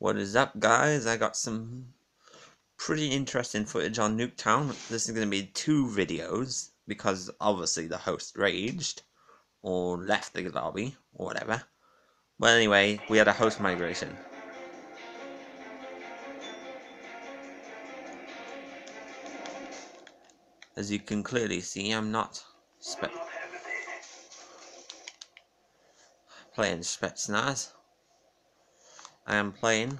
What is up, guys? I got some pretty interesting footage on Nuketown. This is going to be two videos, because obviously the host raged, or left the lobby, or whatever. Well, anyway, we had a host migration. As you can clearly see, I'm not spe playing Spetsnaz. I am playing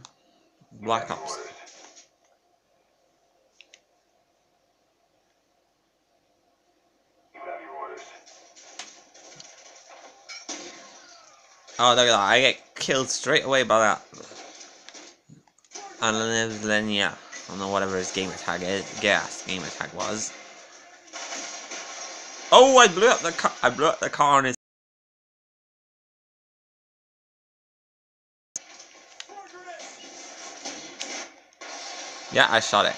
Black Ops. Oh, look at that. I get killed straight away by that. Lenya. I don't know whatever his gamer tag is. Gas gamer tag was. Oh, I blew up the car. I blew up the car on his. Yeah, I shot it.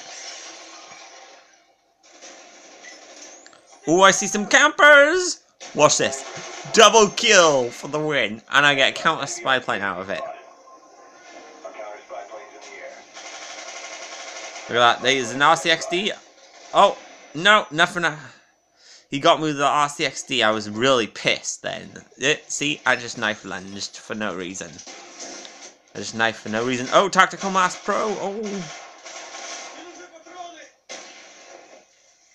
Oh, I see some campers! Watch this. Double kill for the win. And I get a counter spy plane out of it. Look at that. There's an RCXD. Oh, no, nothing. He got me with the RCXD. I was really pissed then. It, see, I just knife lunged for no reason. I just knife for no reason. Oh, Tactical Mask Pro. Oh.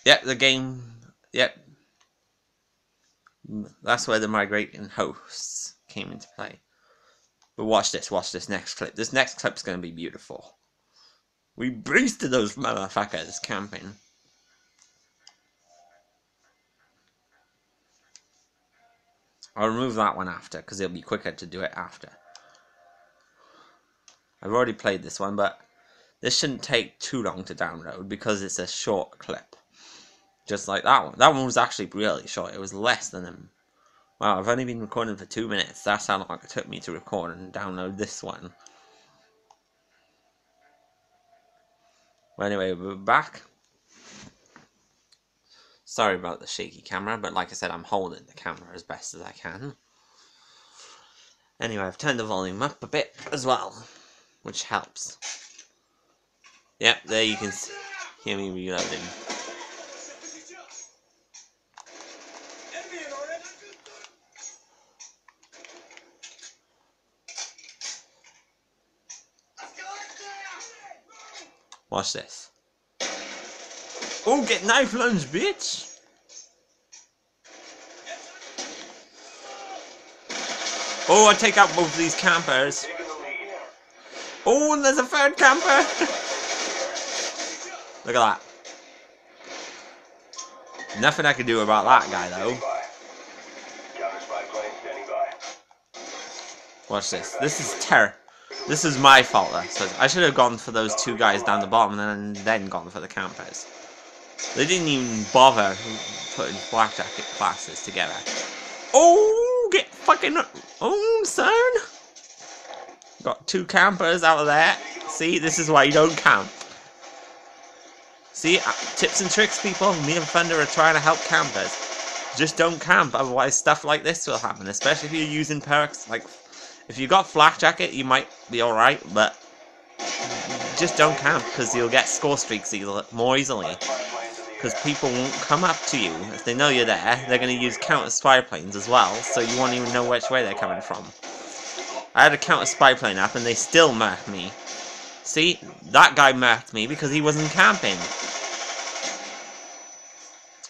Yep, the game. Yep. Mm, that's where the migrating hosts came into play. But watch this, watch this next clip. This next clip's going to be beautiful. We boosted those motherfuckers camping. I'll remove that one after, because it'll be quicker to do it after. I've already played this one, but this shouldn't take too long to download, because it's a short clip. Just like that one. That one was actually really short. It was less than them. Wow, I've only been recording for two minutes. That's how long it took me to record and download this one. Well, anyway, we're back. Sorry about the shaky camera, but like I said, I'm holding the camera as best as I can. Anyway, I've turned the volume up a bit as well, which helps. Yep, there you can hear me reloading. Watch this. Oh, get knife lunge, bitch! Oh, I take out both of these campers. Oh, and there's a third camper! Look at that. Nothing I can do about that guy, though. Watch this. This is terror. This is my fault, suppose. I should have gone for those two guys down the bottom and then, gone for the campers. They didn't even bother putting flak jacket classes together. Oh, get fucking... Oh, son! Got two campers out of there. See, this is why you don't camp. See, uh, tips and tricks, people. Me and Thunder are trying to help campers. Just don't camp, otherwise stuff like this will happen. Especially if you're using perks like if you got flak jacket, you might be alright, but just don't camp because you'll get score streaks more easily. Because people won't come up to you. If they know you're there, they're going to use counter spy planes as well, so you won't even know which way they're coming from. I had a counter spy plane up and they still murked me. See, that guy murked me because he wasn't camping.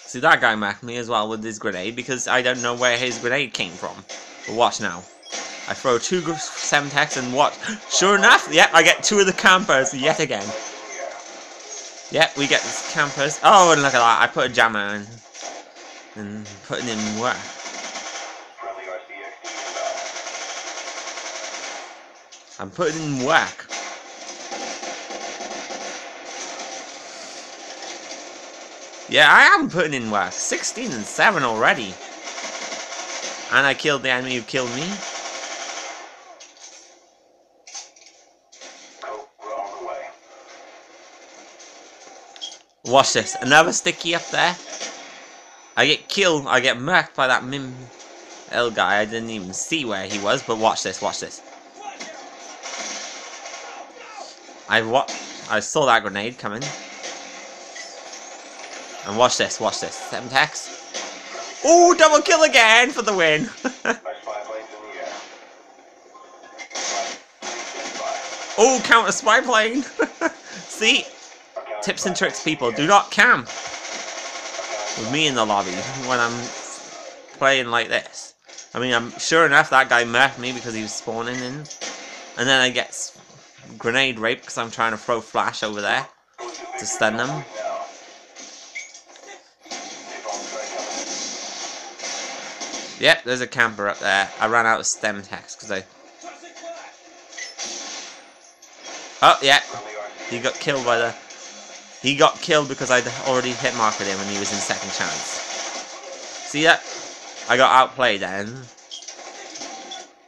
See, that guy murked me as well with his grenade because I don't know where his grenade came from. But watch now. I throw two Semtex and what? Sure enough, yep, I get two of the campers yet again. Yep, we get the campers. Oh, and look at that, I put a jammer in. And putting in work. I'm putting in work. Yeah, I am putting in work. 16 and 7 already. And I killed the enemy who killed me. Watch this. Another sticky up there. I get killed. I get murked by that Mim L guy. I didn't even see where he was, but watch this. Watch this. I what I saw that grenade coming. And watch this, watch this. Semtex. Oh, double kill again for the win. oh, counter spy plane. See, tips and tricks, people. Do not camp with me in the lobby when I'm playing like this. I mean, I'm sure enough that guy murked me because he was spawning in, and then I get grenade rape because I'm trying to throw flash over there to stun them. Yep, there's a camper up there. I ran out of Semtex because I... Oh, yeah. He got killed by the... He got killed because I'd already hit marked him when he was in second chance. See that? I got outplayed then.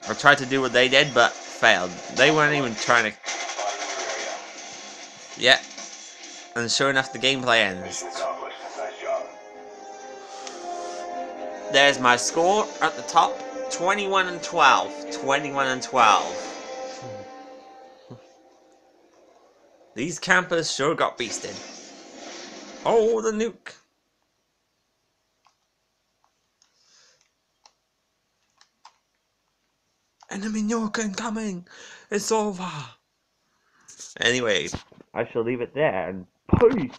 I tried to do what they did, but failed. They weren't even trying to... Yeah. And sure enough, the gameplay ends. There's my score at the top. 21 and 12. 21 and 12. These campers sure got beasted. Oh, the nuke. Enemy nuke incoming. It's over. Anyway, I shall leave it there and peace.